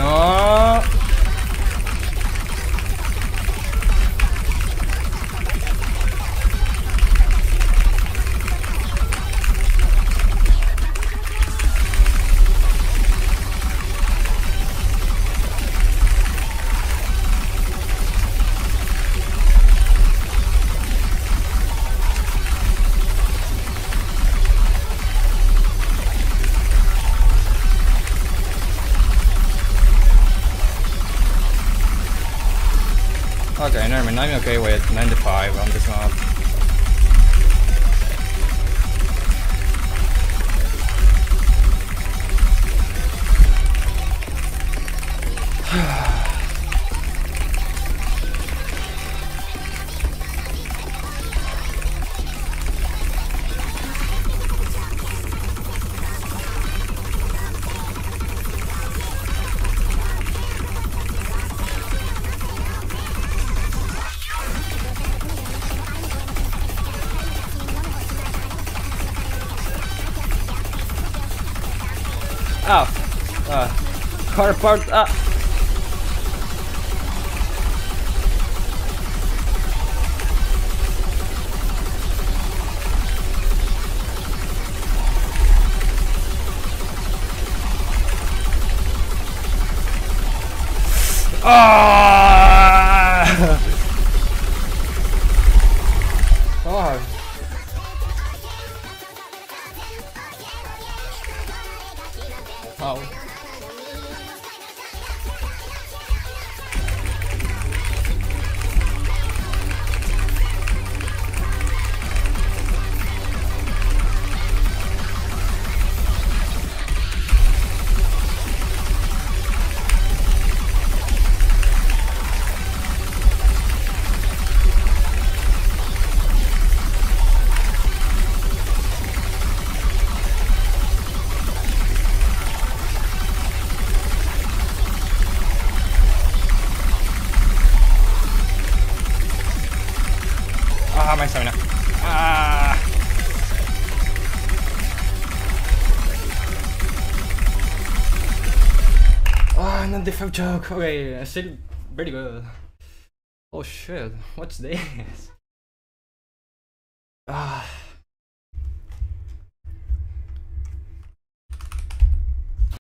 No. Okay, never mind. I'm okay with 95 on this map. Oh. Uh, car part. Ah. Ah! Oh. Oh. My stamina. Ah. Ah, not the five joke. Okay, I still pretty good. Oh shit, what's this? Ah.